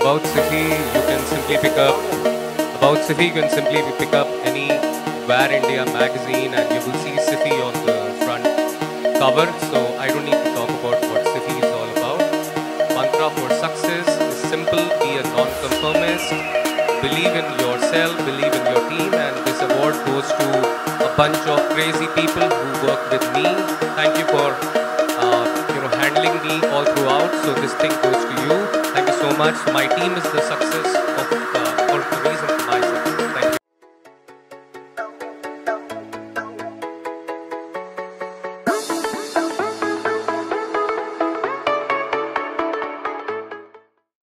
Sify, you can simply pick up, about Sify, you can simply pick up any VARINDIA magazine and you will see Sify on the front cover. So I don't need to talk about what Sify is all about. Mantra for success is simple, be a non-conformist, believe in yourself, believe in your team and this award goes to a bunch of crazy people who work with me. Thank you for uh, you know handling me all throughout. So this thing goes to you. Much. My team is the success.